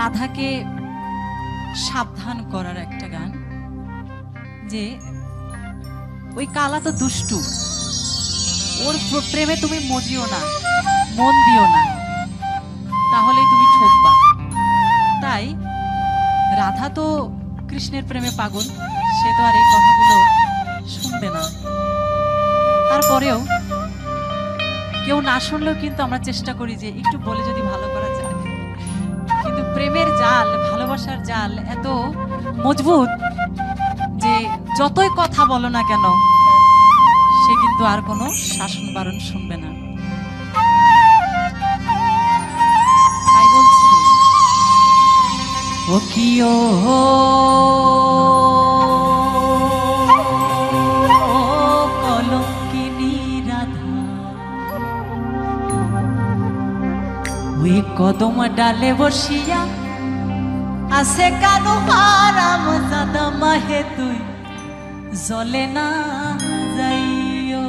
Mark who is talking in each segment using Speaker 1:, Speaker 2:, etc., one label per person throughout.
Speaker 1: রাধাকে সাবধান করার একটা গান যে, ওই কালা তো দুষ্টু। ওর প্রেমে তুমি মজিও না, মন দিও না। তাহলেই তুমি ঠকবা। তাই রাধা তো কৃষ্ণের প্রেমে পাগল, সে তো আর এই কথাগুলো শুনবে না। তারপরেও কেউ না শুনলেও কিন্তু আমরা চেষ্টা করি যে, একটু বলে যদি ভালো করা প্রেমের জাল, ভালোবাসার জাল এত মজবুত যে যতই কথা বলো না কেন, সে কিন্তু আর কোনো শাসন বারণ শুনবে না। তাই বলছি, ও কি ও কদম ডালে বসিয়া আছে কাদু হারাম দাদা মাহে তুই। জলে না যাইও।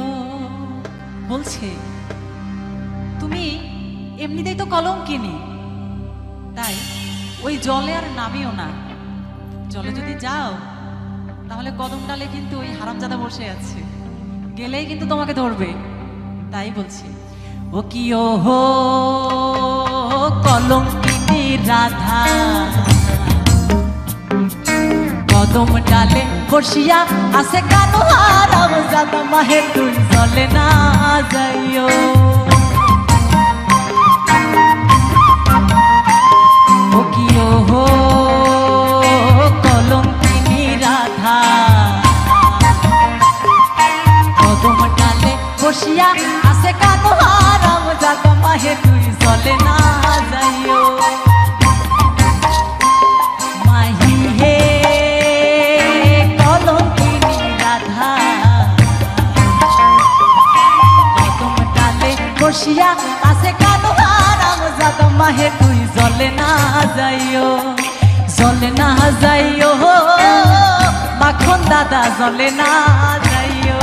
Speaker 1: বলছে, তুমি এমনিতেই তো কলঙ্কিনী তাই ওই জলে আর নামিও না। জলে যদি যাও, তাহলে কদম ডালে কিন্তু ওই হারামজাদা বসে আছে। গেলেই কিন্তু তোমাকে ধরবে। তাই বলছি, ও কি ও হো কলঙ্কিনী রাধা। কদম ডালে বসিয়া আছে কানো হারাম জাদা মাহে তুই জলে না যাইও। বসিয়া আছে কানো হারাম জাদা মাহে তুই জলে না যাইও। মাহি হে, কলঙ্কিনী রাধা। কদম ডালে বসিয়া আছে কানো হারাম জাদা মাহে তুই জলে না যাইও, জলে না যাইও। মাখন দাদা জলে না যাইও।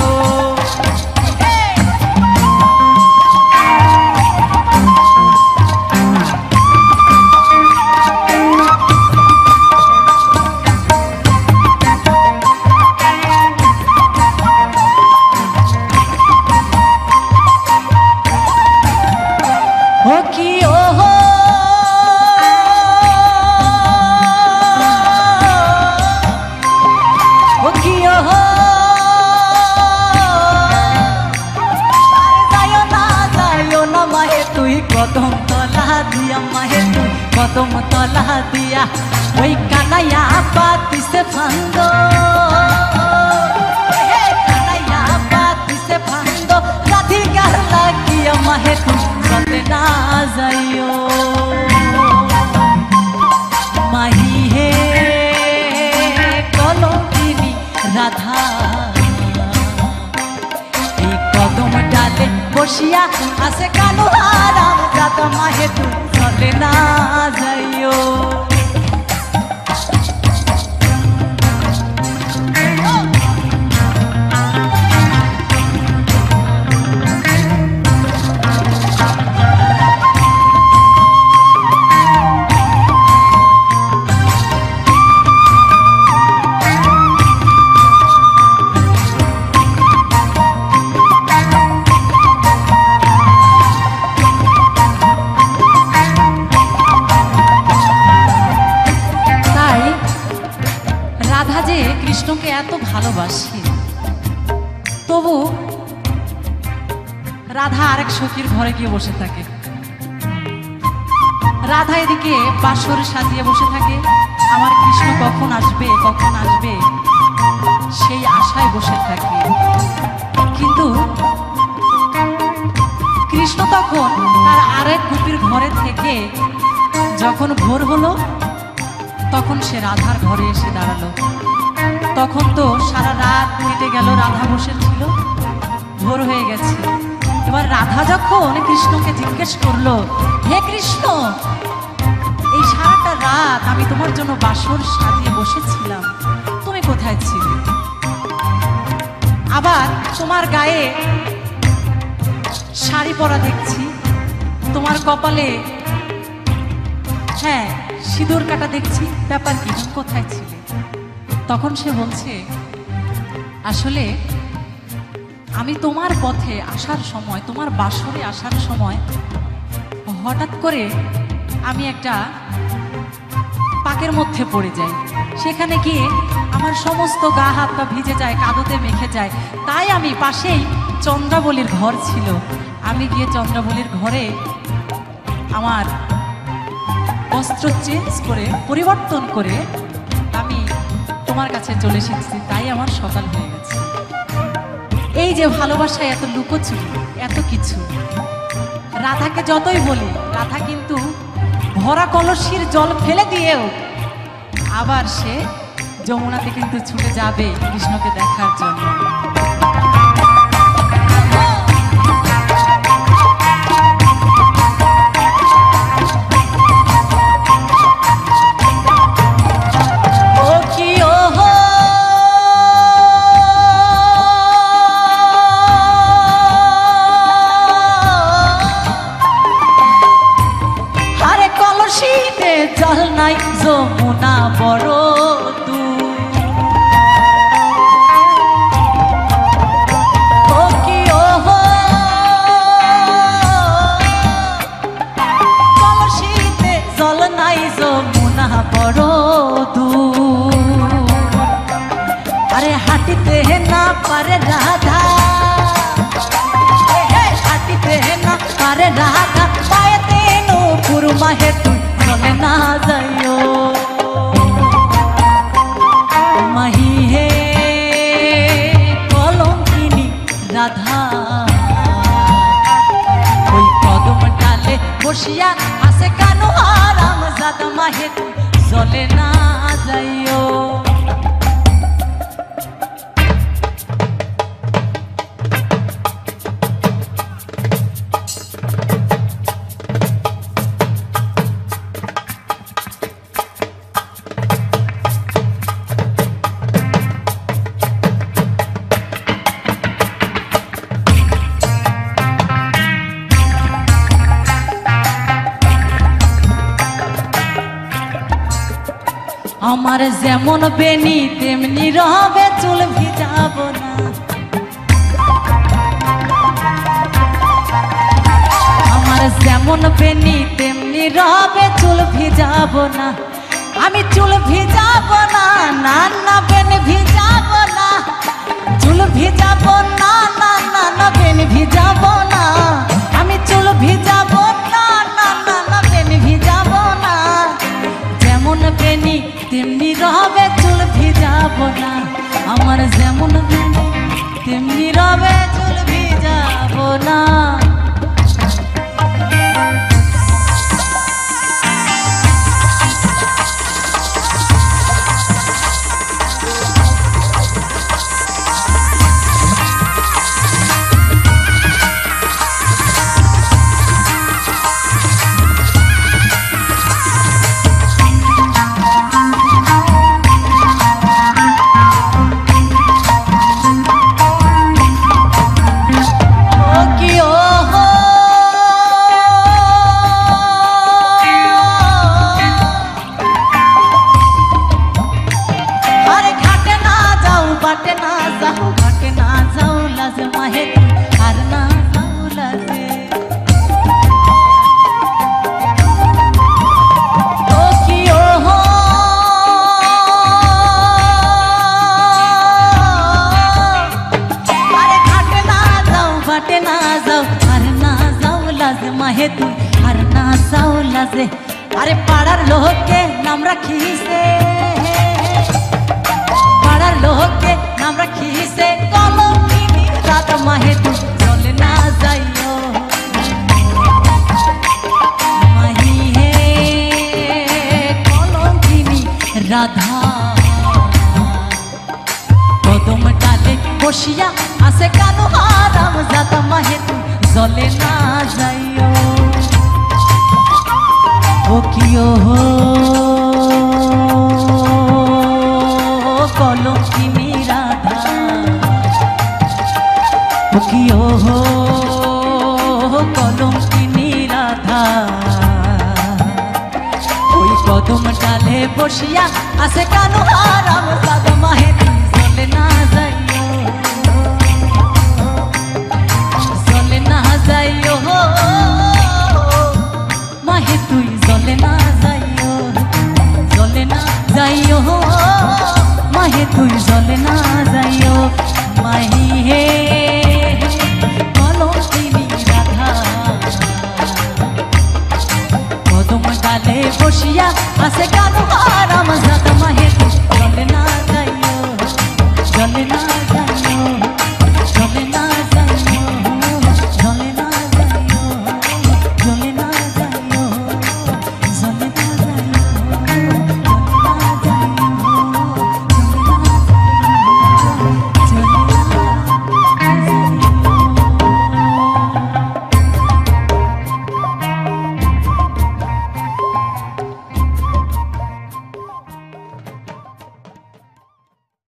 Speaker 1: তুই কদম তলা দিয়া ওই কানাইয়া পাতিছে ফান্দ হে কানাইয়া পাতিছে ফান্দ রাধিকার লাগিয়া মাহে তুই চলে না যাইও মাহি হে কলঙ্কিনী রাধা এই কদম ডালে বসিয়া আছে কালো হারাম কাদমা হেতু চলে না যাইও। কৃষ্ণকে এত ভালোবাসি। তবু রাধা আরেক সখীর ঘরে গিয়ে বসে থাকে। রাধা এদিকে বাসর সাজিয়ে বসে থাকে। আমার কৃষ্ণ কখন আসবে কখন আসবে, সেই আশায় বসে থাকে। কিন্তু কৃষ্ণ তখন তার আরেক গোপীর ঘরে থেকে যখন ভোর হলো, তখন সে রাধার ঘরে এসে দাঁড়াল। তখন তো সারা রাত কেটে গেল, রাধা বসে ছিল। ভোর হয়ে গেছে। এবার রাধা যখন কৃষ্ণকে জিজ্ঞেস করল, হে কৃষ্ণ, এই সারাটা রাত আমি তোমার জন্য বাসর সাজিয়ে বসেছিলাম, তুমি কোথায় ছিলে? আবার তোমার গায়ে শাড়ি পরা দেখছি, তোমার কপালে হ্যাঁ সিঁদুর কাটা দেখছি, ব্যাপার কি কোথায় ছিলে? তখন সে বলছে, আসলে আমি তোমার পথে আসার সময়, তোমার বাসরে আসার সময় হঠাৎ করে আমি একটা পাকের মধ্যে পড়ে যাই। সেখানে গিয়ে আমার সমস্ত গা হাত পা ভিজে যায়, কাদুতে মেখে যায়। তাই আমি পাশেই চন্দ্রাবলীর ঘর ছিল। আমি গিয়ে চন্দ্রাবলীর ঘরে আমার বস্ত্র চেঞ্জ করে, পরিবর্তন করে তোমার কাছে চলে এসেছি, তাই আমার সকাল হয়ে গেছে। এই যে ভালোবাসায় এত লুকোচুরি, এত কিছু। রাধাকে যতই বলি, রাধা কিন্তু ভরা কলসির জল ফেলে দিয়েও আবার সে যমুনাতে কিন্তু ছুটে যাবে কৃষ্ণকে দেখার জন্য। যমুনা বড় দূর। আরে হাঁটিতে না পারে রাধা। হাঁটিতে না পারে রাধা। পায়েতে নূপুর মাহে তুই চলে না যাইও। মাহি হে, কলঙ্কিনী রাধা। ওই কদম ডালে বসিয়া আসে কানু আরাম জাদা মাহে তুই চলে না যাইও আমার যেমন বেনি, তেমনি রবে, চুল ভিজাব না। আমার যেমন বেনি, তেমনি রবে, চুল ভিজাব না। আমি চুল ভিজাব না না না, বেন ভিজাব না। চুল ভিজাব না না না না, বেন ভিজাব না। পাড়ার লোককে নাম রাখিছে পাড়ার লোককে নাম রাখিছে কলঙ্কিনী রাত মাহে তুই চলে না যাইও মাহি হে কলঙ্কিনী রাধা কদম ডালে বসিয়া আসে কানু হারাম জাতা মাহে তুই জলে না যাইও স্বকীয় কলঙ্কিনী রাধা। স্বকীয় কলঙ্কিনী রাধা। ওই কদম ডালে বসিয়া আছে কানু আরাম সাদ মাহে তুই না যায় চলে না যাইও চলে না যাইও। মাহে তুই চলে না যাইও মাহি হে।